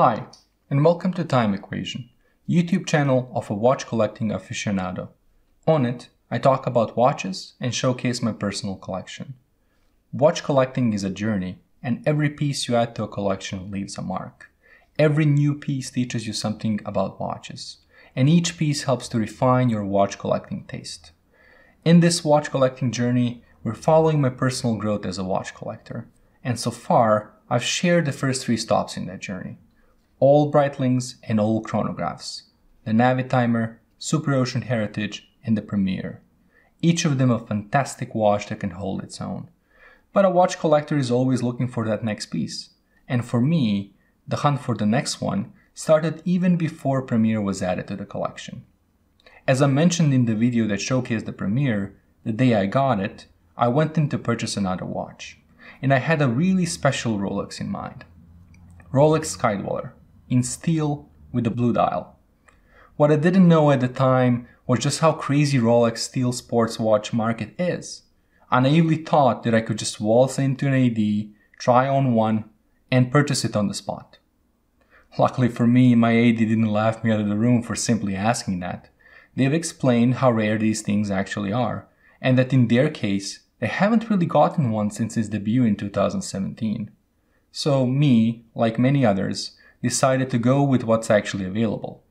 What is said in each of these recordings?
Hi, and welcome to Time Equation, YouTube channel of a watch collecting aficionado. On it, I talk about watches and showcase my personal collection. Watch collecting is a journey, and every piece you add to a collection leaves a mark. Every new piece teaches you something about watches, and each piece helps to refine your watch collecting taste. In this watch collecting journey, we're following my personal growth as a watch collector, and so far, I've shared the first three stops in that journey. All Breitlings and all chronographs, the Navitimer, Superocean Heritage, and the Premier. Each of them a fantastic watch that can hold its own. But a watch collector is always looking for that next piece. And for me, the hunt for the next one started even before Premier was added to the collection. As I mentioned in the video that showcased the Premier, the day I got it, I went in to purchase another watch. And I had a really special Rolex in mind. Rolex Sky-Dweller, in steel with a blue dial. What I didn't know at the time was just how crazy Rolex steel sports watch market is. I naively thought that I could just waltz into an AD, try on one, and purchase it on the spot. Luckily for me, my AD didn't laugh me out of the room for simply asking that. They've explained how rare these things actually are, and that in their case, they haven't really gotten one since its debut in 2017. So, me, like many others, decided to go with what's actually available.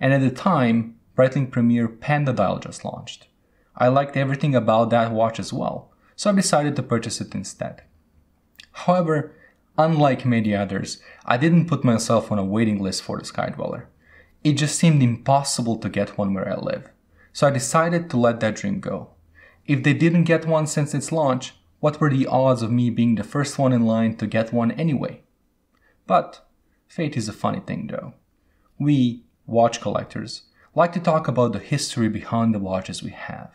And at the time, Breitling Premier Panda Dial just launched. I liked everything about that watch as well, so I decided to purchase it instead. However, unlike many others, I didn't put myself on a waiting list for the Sky-Dweller. It just seemed impossible to get one where I live, so I decided to let that dream go. If they didn't get one since its launch, what were the odds of me being the first one in line to get one anyway? But fate is a funny thing though. We, watch collectors, like to talk about the history behind the watches we have.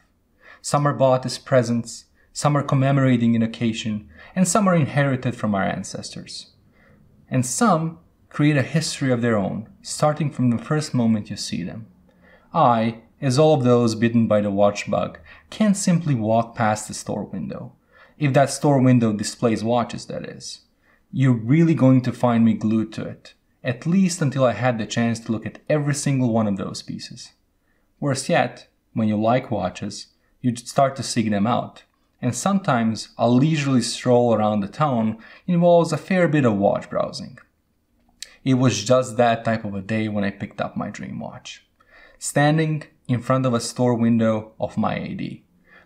Some are bought as presents, some are commemorating an occasion, and some are inherited from our ancestors. And some create a history of their own, starting from the first moment you see them. I, as all of those bitten by the watch bug, can't simply walk past the store window. If that store window displays watches, that is. You're really going to find me glued to it, at least until I had the chance to look at every single one of those pieces. Worse yet, when you like watches, you start to seek them out, and sometimes a leisurely stroll around the town involves a fair bit of watch browsing. It was just that type of a day when I picked up my dream watch. Standing in front of a store window of my AD,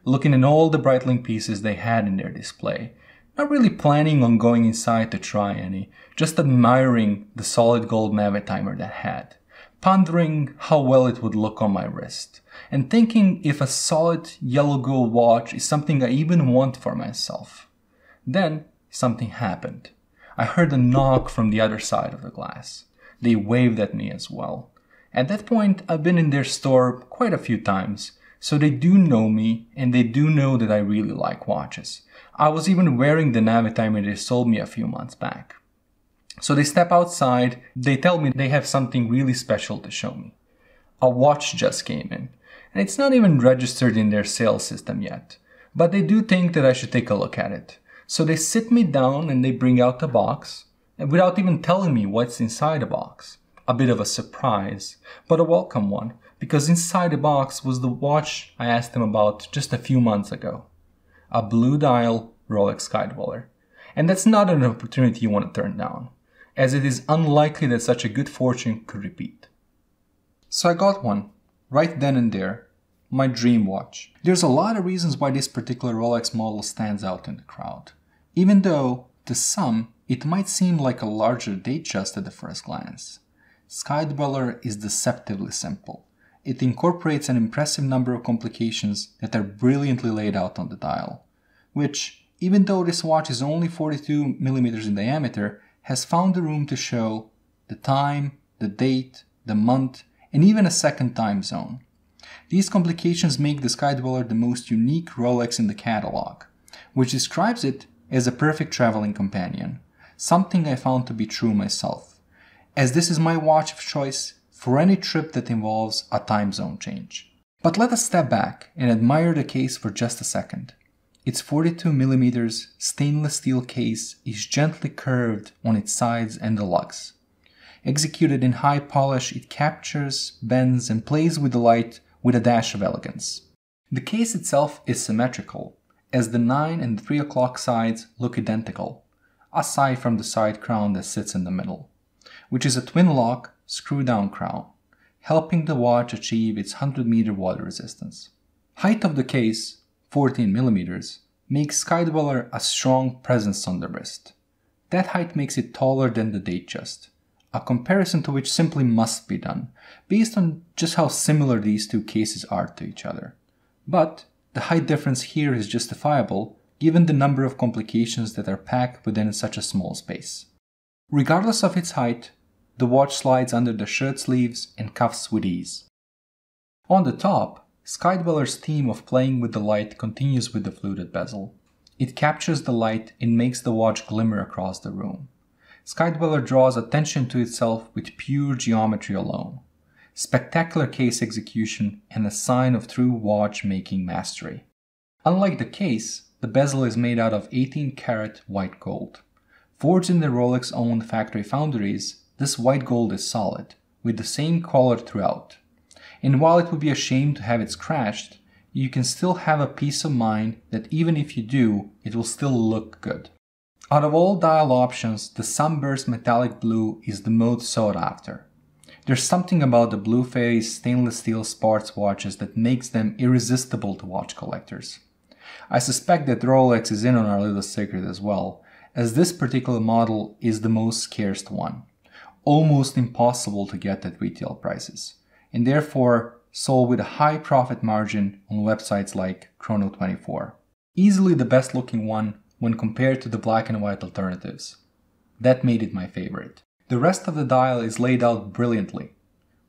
looking at all the Breitling pieces they had in their display, not really planning on going inside to try any, just admiring the solid gold Navitimer that had, pondering how well it would look on my wrist, and thinking if a solid yellow gold watch is something I even want for myself. Then something happened. I heard a knock from the other side of the glass. They waved at me as well. At that point, I've been in their store quite a few times, so they do know me and they do know that I really like watches. I was even wearing the Navitimer they sold me a few months back. So they step outside, they tell me they have something really special to show me. A watch just came in, and it's not even registered in their sales system yet, but they do think that I should take a look at it. So they sit me down and they bring out the box, and without even telling me what's inside the box. A bit of a surprise, but a welcome one, because inside the box was the watch I asked them about just a few months ago. A blue dial Rolex Sky-Dweller. And that's not an opportunity you want to turn down, as it is unlikely that such a good fortune could repeat. So I got one, right then and there, my dream watch. There's a lot of reasons why this particular Rolex model stands out in the crowd, even though, to some, it might seem like a larger Datejust at the first glance. Sky-Dweller is deceptively simple. It incorporates an impressive number of complications that are brilliantly laid out on the dial, which, even though this watch is only 42 mm in diameter, has found the room to show the time, the date, the month, and even a second time zone. These complications make the Sky-Dweller the most unique Rolex in the catalog, which describes it as a perfect traveling companion, something I found to be true myself, as this is my watch of choice for any trip that involves a time zone change. But let us step back and admire the case for just a second. Its 42mm stainless steel case is gently curved on its sides and the lugs. Executed in high polish, it captures, bends, and plays with the light with a dash of elegance. The case itself is symmetrical, as the 9 and 3 o'clock sides look identical, aside from the side crown that sits in the middle, which is a twin lock screw down crown, helping the watch achieve its 100 meter water resistance. Height of the case, 14 millimeters, makes Sky-Dweller a strong presence on the wrist. That height makes it taller than the Datejust, a comparison to which simply must be done, based on just how similar these two cases are to each other. But the height difference here is justifiable given the number of complications that are packed within such a small space. Regardless of its height, the watch slides under the shirt sleeves and cuffs with ease. On the top, Sky-Dweller's theme of playing with the light continues with the fluted bezel. It captures the light and makes the watch glimmer across the room. Sky-Dweller draws attention to itself with pure geometry alone. Spectacular case execution and a sign of true watchmaking mastery. Unlike the case, the bezel is made out of 18 karat white gold. Forged in the Rolex owned factory foundries, this white gold is solid, with the same color throughout. And while it would be a shame to have it scratched, you can still have a peace of mind that even if you do, it will still look good. Out of all dial options, the Sunburst Metallic Blue is the most sought after. There's something about the blue face stainless steel sports watches that makes them irresistible to watch collectors. I suspect that Rolex is in on our little secret as well, as this particular model is the most scarce one, almost impossible to get at retail prices, and therefore sold with a high profit margin on websites like Chrono24. Easily the best looking one when compared to the black and white alternatives. That made it my favorite. The rest of the dial is laid out brilliantly.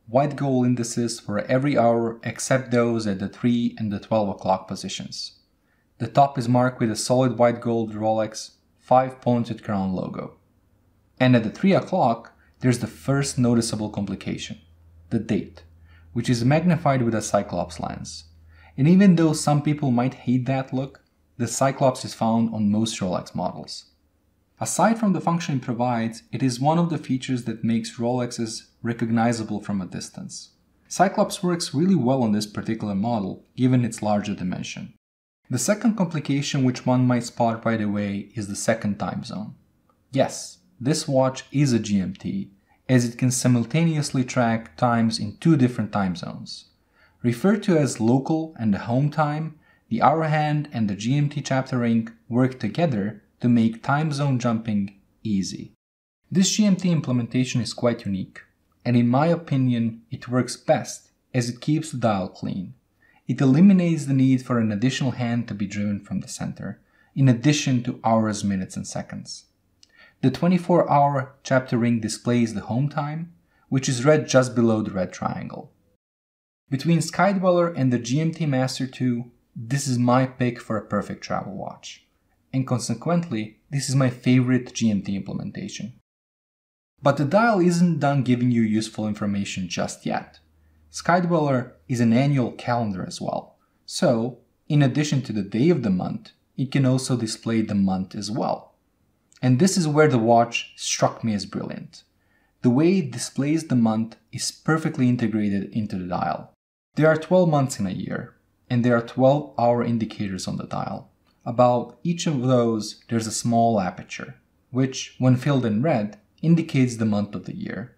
White gold indices for every hour except those at the 3 and the 12 o'clock positions. The top is marked with a solid white gold Rolex 5 pointed crown logo. And at the 3 o'clock, there's the first noticeable complication the date which is magnified with a Cyclops lens. And even though some people might hate that look, the Cyclops is found on most Rolex models. Aside from the function it provides, it is one of the features that makes Rolexes recognizable from a distance. Cyclops works really well on this particular model, given its larger dimension. The second complication which one might spot right away is the second time zone. Yes, this watch is a GMT, as it can simultaneously track times in two different time zones. Referred to as local and the home time, the hour hand and the GMT chapter ring work together to make time zone jumping easy. This GMT implementation is quite unique, and in my opinion, it works best as it keeps the dial clean. It eliminates the need for an additional hand to be driven from the center, in addition to hours, minutes, and seconds. The 24 hour chapter ring displays the home time, which is read just below the red triangle. Between Sky-Dweller and the GMT Master 2, this is my pick for a perfect travel watch, and consequently, this is my favorite GMT implementation. But the dial isn't done giving you useful information just yet. Sky-Dweller is an annual calendar as well, so in addition to the day of the month, it can also display the month as well. And this is where the watch struck me as brilliant. The way it displays the month is perfectly integrated into the dial. There are 12 months in a year, and there are 12 hour indicators on the dial. About each of those, there's a small aperture, which, when filled in red, indicates the month of the year.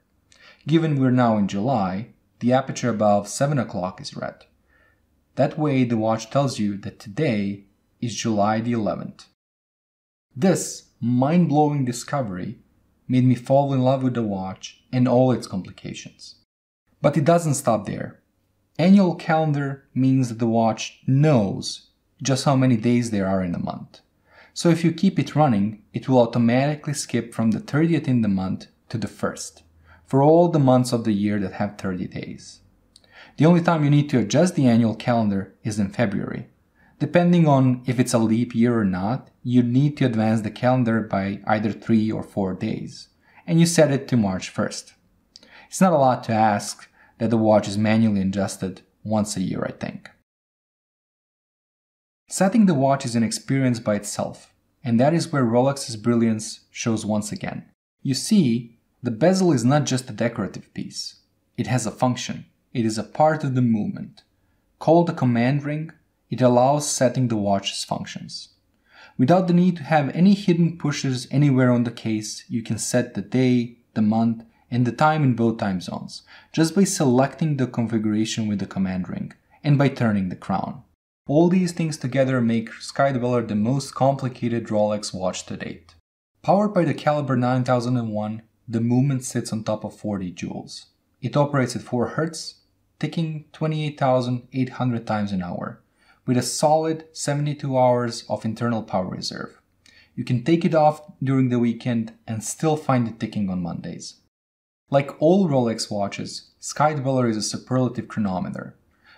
Given we're now in July, the aperture above 7 o'clock is red. That way, the watch tells you that today is July the 11th. This mind blowing discovery made me fall in love with the watch and all its complications. But it doesn't stop there. Annual calendar means that the watch knows just how many days there are in a month. So if you keep it running, it will automatically skip from the 30th in the month to the 1st for all the months of the year that have 30 days. The only time you need to adjust the annual calendar is in February, Depending on if it's a leap year or not, you need to advance the calendar by either 3 or 4 days, and you set it to March 1st. It's not a lot to ask that the watch is manually adjusted once a year, I think. Setting the watch is an experience by itself, and that is where Rolex's brilliance shows once again. You see, The bezel is not just a decorative piece. It has a function. It is a part of the movement. Called a command ring, it allows setting the watch's functions. Without the need to have any hidden pushes anywhere on the case, you can set the day, the month, and the time in both time zones, just by selecting the configuration with the command ring, and by turning the crown. All these things together make Sky-Dweller the most complicated Rolex watch to date. Powered by the caliber 9001, the movement sits on top of 40 jewels. It operates at 4 Hz, ticking 28,800 times an hour, with a solid 72 hours of internal power reserve. You can take it off during the weekend and still find it ticking on Mondays. Like all Rolex watches, Sky-Dweller is a superlative chronometer,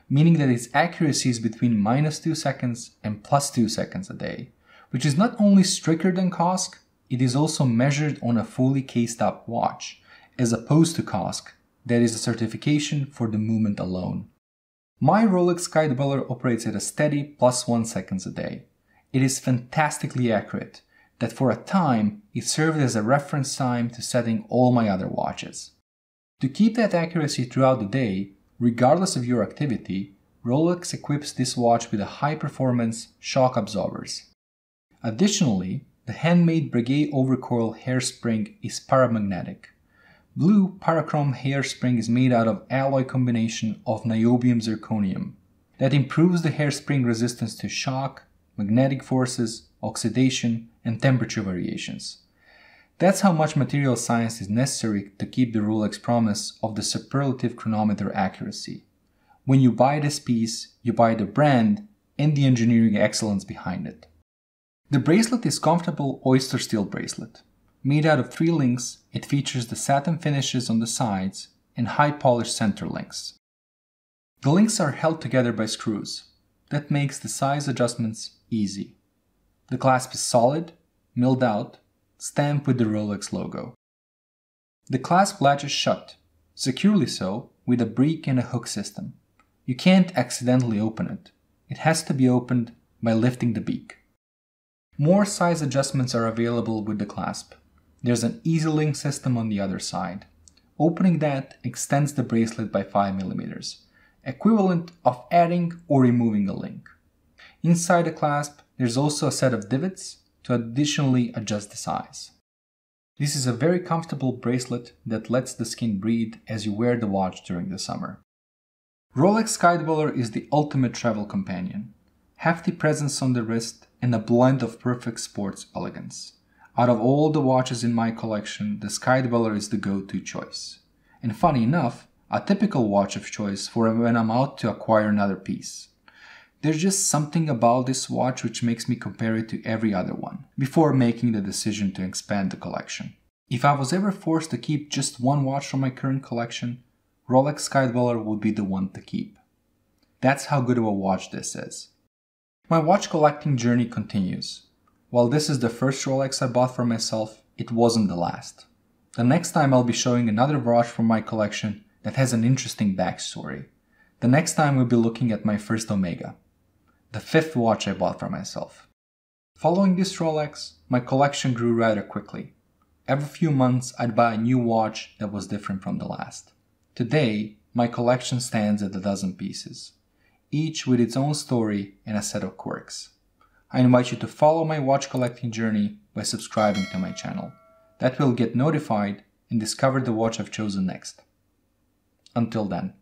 meaning that its accuracy is between minus 2 seconds and plus 2 seconds a day, which is not only stricter than COSC, it is also measured on a fully cased up watch, as opposed to COSC, that is a certification for the movement alone. My Rolex Sky-Dweller operates at a steady plus 1 seconds a day. It is fantastically accurate, that for a time it served as a reference time to setting all my other watches. To keep that accuracy throughout the day, regardless of your activity, Rolex equips this watch with a high performance shock absorbers. Additionally, the handmade Breguet overcoil hairspring is paramagnetic. Blue Parachrome hairspring is made out of alloy combination of niobium zirconium that improves the hairspring resistance to shock, magnetic forces, oxidation, and temperature variations. That's how much material science is necessary to keep the Rolex promise of the superlative chronometer accuracy. When you buy this piece, you buy the brand and the engineering excellence behind it. The bracelet is comfortable oyster steel bracelet. Made out of three links, it features the satin finishes on the sides and high polished center links. The links are held together by screws. That makes the size adjustments easy. The clasp is solid, milled out, stamped with the Rolex logo. The clasp latches shut, securely so, with a beak and a hook system. You can't accidentally open it. It has to be opened by lifting the beak. More size adjustments are available with the clasp. There's an easy link system on the other side. Opening that extends the bracelet by 5mm, equivalent of adding or removing a link. Inside the clasp, there's also a set of divots to additionally adjust the size. This is a very comfortable bracelet that lets the skin breathe as you wear the watch during the summer. Rolex Sky-Dweller is the ultimate travel companion. Hefty presence on the wrist and a blend of perfect sports elegance. Out of all the watches in my collection, the Sky-Dweller is the go-to choice. And funny enough, a typical watch of choice for when I'm out to acquire another piece. There's just something about this watch which makes me compare it to every other one, before making the decision to expand the collection. If I was ever forced to keep just one watch from my current collection, Rolex Sky-Dweller would be the one to keep. That's how good of a watch this is. My watch collecting journey continues. While this is the first Rolex I bought for myself, it wasn't the last. The next time I'll be showing another watch from my collection that has an interesting backstory. The next time we'll be looking at my first Omega, the fifth watch I bought for myself. Following this Rolex, my collection grew rather quickly. Every few months I'd buy a new watch that was different from the last. Today, my collection stands at a dozen pieces each with its own story and a set of quirks. I invite you to follow my watch collecting journey by subscribing to my channel. That will get notified and discover the watch I've chosen next. Until then.